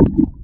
you